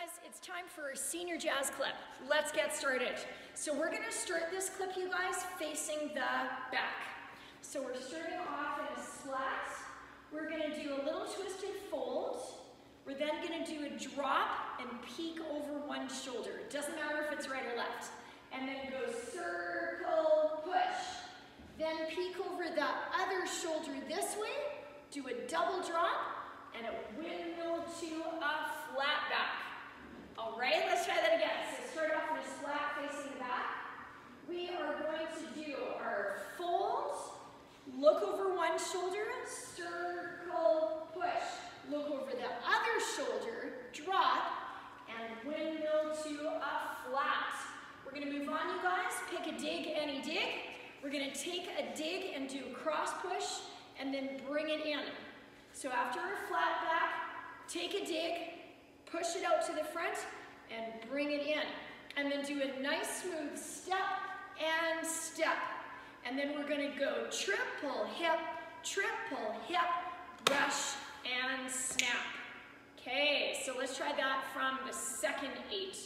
guys, it's time for our senior jazz clip. Let's get started. So we're gonna start this clip, you guys, facing the back. So we're starting off in a slat. We're gonna do a little twisted fold. We're then gonna do a drop and peek over one shoulder. It doesn't matter if it's right or left. And then go circle, push. Then peek over the other shoulder this way, do a double drop, and a windmill to a flat back. All right, let's try that again. So start off in a flat facing back. We are going to do our fold, look over one shoulder, circle, push. Look over the other shoulder, drop, and windmill to a flat. We're gonna move on, you guys. Pick a dig, any dig. We're gonna take a dig and do cross push, and then bring it in. So after a flat back, take a dig, push it out to the front, and bring it in. And then do a nice smooth step and step. And then we're gonna go triple hip, triple hip, brush, and snap. Okay, so let's try that from the second eight.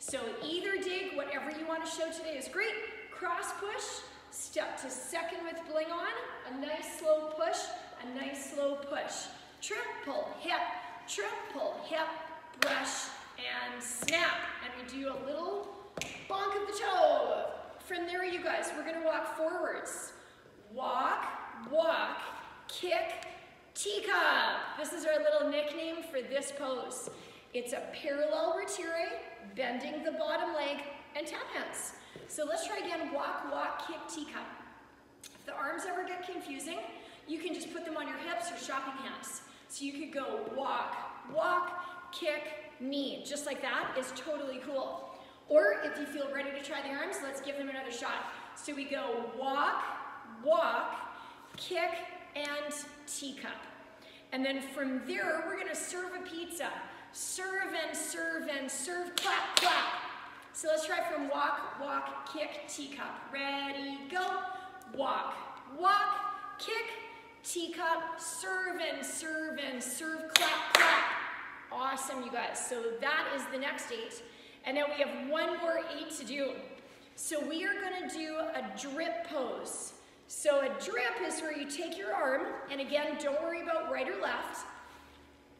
So either dig, whatever you want to show today is great. Cross push, step to second with bling on, a nice slow push, a nice slow push. Triple hip, triple hip, brush, and snap. And we do a little bonk of the toe. From there, you guys, we're gonna walk forwards. Walk, walk, kick, teacup. This is our little nickname for this pose. It's a parallel retire, bending the bottom leg, and tap hands. So let's try again, walk, walk, kick, teacup. If the arms ever get confusing, you can just put them on your hips or shopping hands. So you could go walk, walk, kick, knee. Just like that is totally cool. Or if you feel ready to try the arms, let's give them another shot. So we go walk, walk, kick, and teacup. And then from there, we're gonna serve a pizza. Serve and serve and serve, clap, clap. So let's try from walk, walk, kick, teacup. Ready, go. Walk, walk, kick, teacup, serve and serve and serve, clap, clap. Awesome, you guys. So that is the next eight. And now we have one more eight to do. So we are gonna do a drip pose. So a drip is where you take your arm, and again, don't worry about right or left.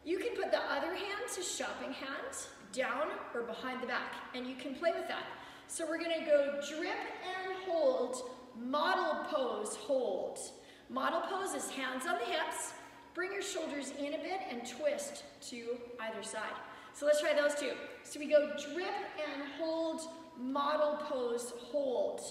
You can put the other hand to shopping hand, down or behind the back, and you can play with that. So we're gonna go drip and hold, model pose, hold. Model pose is hands on the hips, bring your shoulders in a bit and twist to either side. So let's try those two. So we go drip and hold, model pose, hold.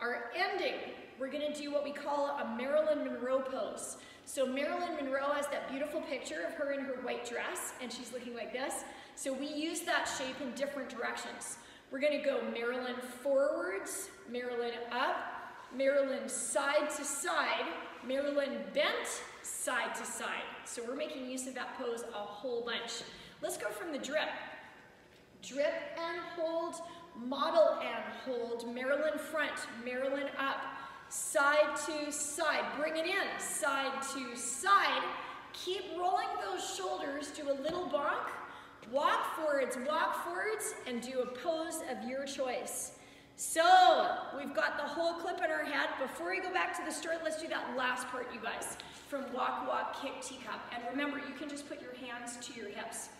Our ending, we're gonna do what we call a Marilyn Monroe pose. So Marilyn Monroe has that beautiful picture of her in her white dress and she's looking like this. So we use that shape in different directions. We're gonna go Marilyn forwards, Marilyn up, Marilyn side to side, Marilyn bent side to side. So we're making use of that pose a whole bunch. Let's go from the drip. Drip and hold, model and hold, Marilyn front, Marilyn up, side to side, bring it in, side to side. Keep rolling those shoulders, do a little bonk, walk forwards, walk forwards, and do a pose of your choice. So, we've got the whole clip in our head. Before we go back to the start, let's do that last part, you guys, from walk, walk, kick, teacup. And remember, you can just put your hands to your hips.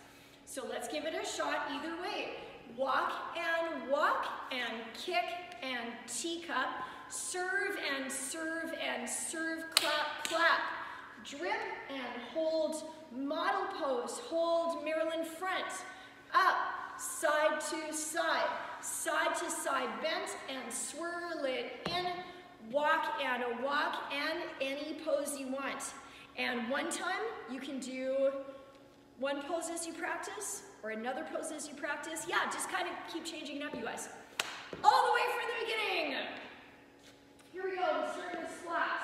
So let's give it a shot either way. Walk and walk and kick and teacup. Serve and serve and serve, clap, clap. Drip and hold, model pose, hold Marilyn front. Up, side to side side to side bent and swirl it in, walk and a walk and any pose you want. And one time you can do one pose as you practice or another pose as you practice. Yeah, just kind of keep changing it up, you guys. All the way from the beginning. Here we go, starting with splat.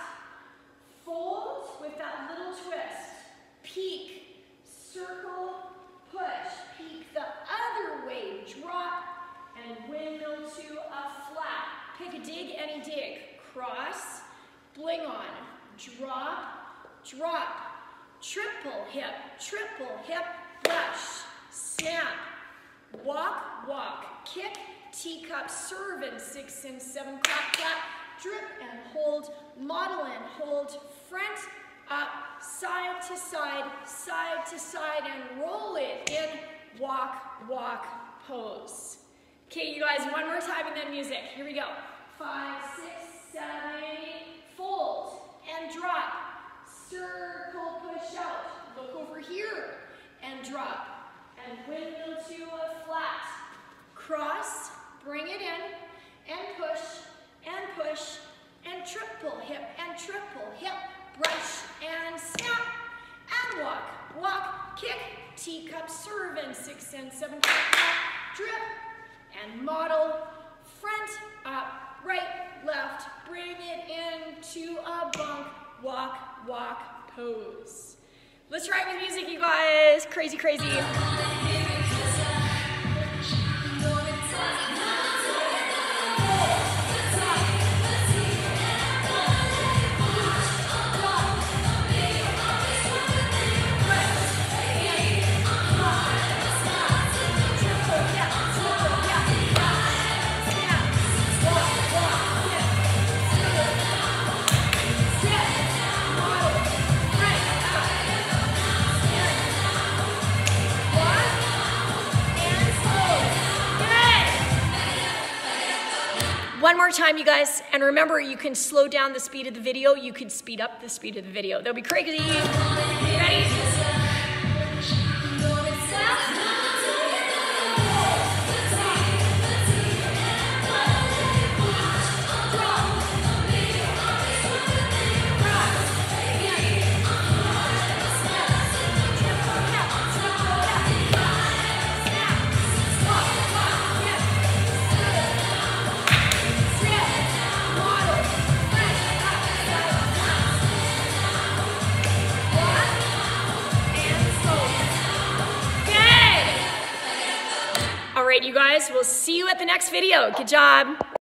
Fold with that little twist. Peek, circle, push. Peek the other way, drop, and windmill to a flat. Pick a dig, any dig. Cross, bling on, drop, drop, triple hip, triple hip, brush, snap, walk, walk, kick, teacup, serve, and six and seven, clap, clap, drip and hold, model and hold, front, up, side to side, side to side, and roll it in, walk, walk, pose. Okay, you guys, one more time and then music. Here we go. Five, six, seven, eight, fold, and drop. Circle, push out. Look over here, and drop. And windmill to a flat. Cross, bring it in, and push, and push, and triple hip, and triple hip, brush, and snap, and walk, walk, kick, teacup, serve, and six and seven, drip, and model, front, up, right, left, bring it into a bunk, walk, walk, pose. Let's try it with music, you guys. Crazy, crazy. One more time, you guys. And remember, you can slow down the speed of the video. You can speed up the speed of the video. That'll be crazy. Ready? You guys, we'll see you at the next video. Good job.